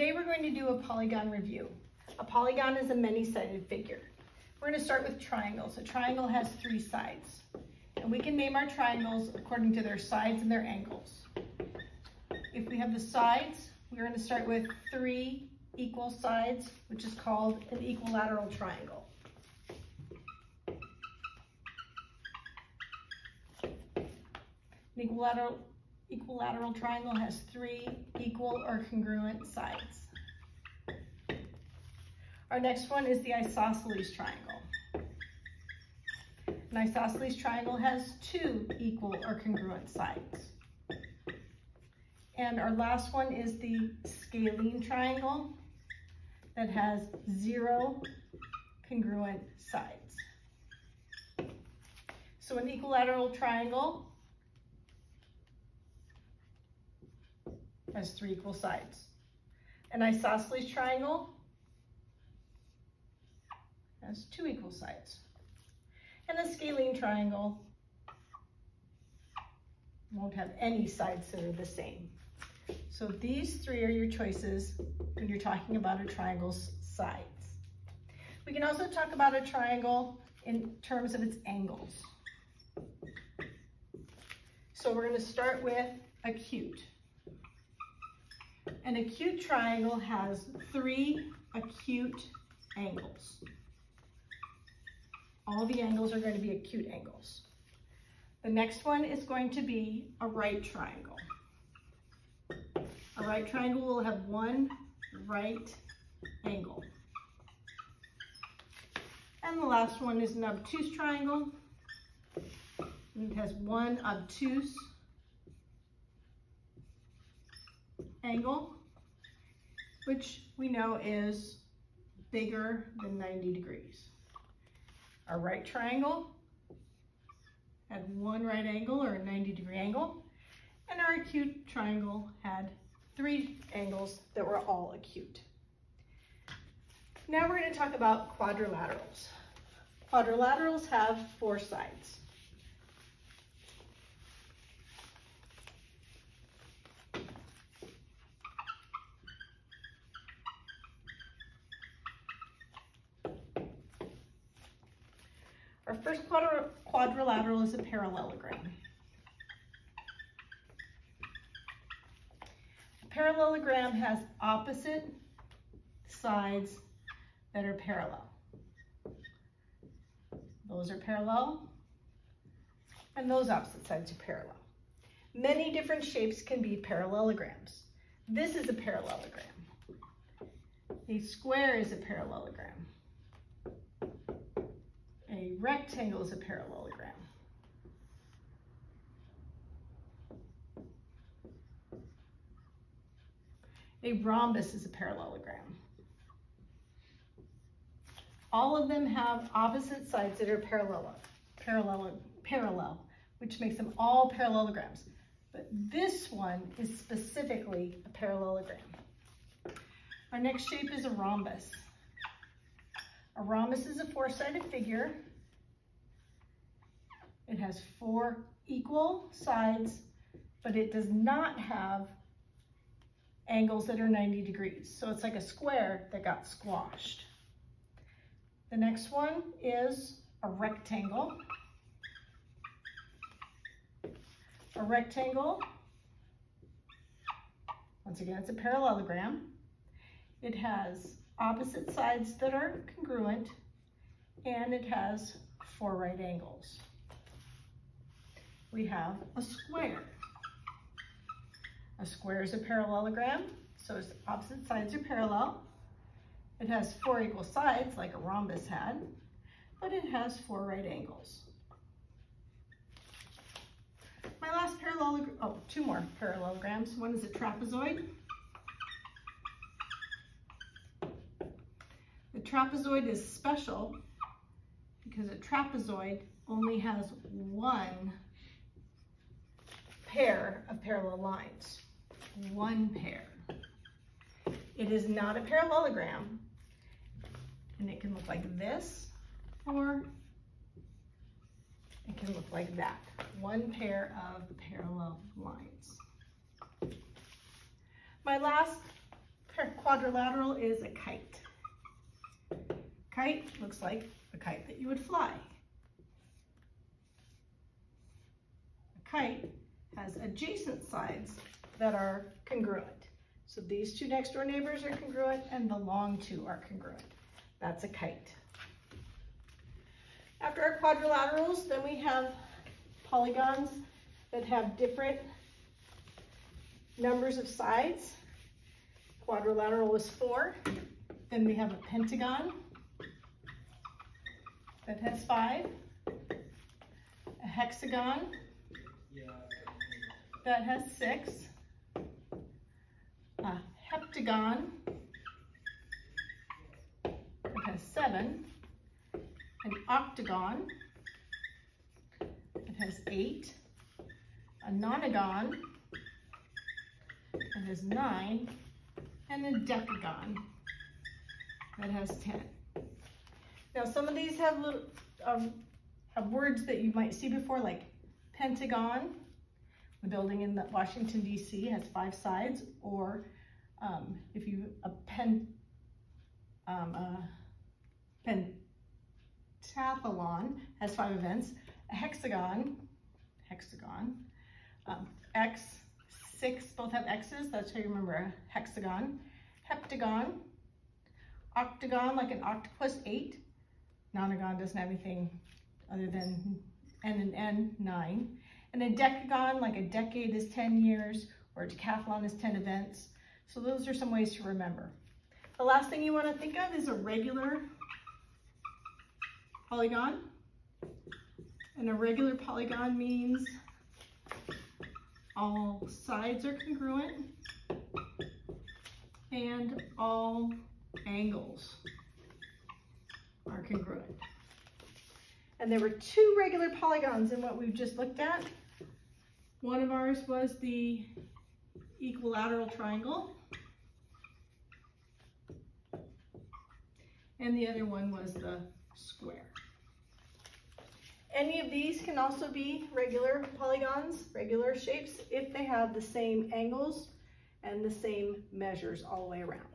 Today we're going to do a polygon review. A polygon is a many-sided figure. We're going to start with triangles. A triangle has three sides. And we can name our triangles according to their sides and their angles. If we have the sides, we're going to start with three equal sides, which is called an equilateral triangle. An equilateral, equilateral triangle has three equal or congruent sides. Our next one is the isosceles triangle. An isosceles triangle has two equal or congruent sides. And our last one is the scalene triangle that has zero congruent sides. So an equilateral triangle has three equal sides. An isosceles triangle has two equal sides. And a scalene triangle won't have any sides that are the same. So these three are your choices when you're talking about a triangle's sides. We can also talk about a triangle in terms of its angles. So we're going to start with acute. An acute triangle has three acute angles. All the angles are going to be acute angles. The next one is going to be a right triangle. A right triangle will have one right angle. And the last one is an obtuse triangle. It has one obtuse angle, which we know is bigger than 90 degrees. Our right triangle had one right angle or a 90 degree angle, and our acute triangle had three angles that were all acute. Now we're going to talk about quadrilaterals. Quadrilaterals have four sides. First quadrilateral is a parallelogram. A parallelogram has opposite sides that are parallel. Those are parallel, and those opposite sides are parallel. Many different shapes can be parallelograms. This is a parallelogram. A square is a parallelogram. Rectangle is a parallelogram. A rhombus is a parallelogram. All of them have opposite sides that are parallel, parallel, parallel, which makes them all parallelograms. But this one is specifically a parallelogram. Our next shape is a rhombus. A rhombus is a four-sided figure. It has four equal sides, but it does not have angles that are 90 degrees. So it's like a square that got squashed. The next one is a rectangle. A rectangle, once again, it's a parallelogram. It has opposite sides that are congruent, and it has four right angles. We have a square. A square is a parallelogram, so its opposite sides are parallel. It has four equal sides, like a rhombus had, but it has four right angles. My last parallelogram, oh, two more parallelograms. One is a trapezoid. The trapezoid is special because a trapezoid only has one pair of parallel lines. One pair. It is not a parallelogram and it can look like this, or it can look like that. One pair of parallel lines. My last quadrilateral is a kite. Kite looks like a kite that you would fly. A kite has adjacent sides that are congruent. So these two next door neighbors are congruent and the long two are congruent. That's a kite. After our quadrilaterals, then we have polygons that have different numbers of sides. Quadrilateral is four. Then we have a pentagon that has five. A hexagon that has six. A heptagon that has seven. An octagon that has eight. A nonagon that has nine. And a decagon that has 10. Now some of these have little, um, have words that you might see before like pentagon, the building in Washington DC has five sides, or um, if you, a pen, um, pentathlon has five events, a hexagon, hexagon, um, X, six both have X's, that's how you remember a hexagon, heptagon, octagon like an octopus, eight, nonagon doesn't have anything other than N and N, nine, and a decagon, like a decade is 10 years, or a decathlon is 10 events. So those are some ways to remember. The last thing you want to think of is a regular polygon. And a regular polygon means all sides are congruent and all angles are congruent. And there were two regular polygons in what we've just looked at. One of ours was the equilateral triangle. And the other one was the square. Any of these can also be regular polygons, regular shapes, if they have the same angles and the same measures all the way around.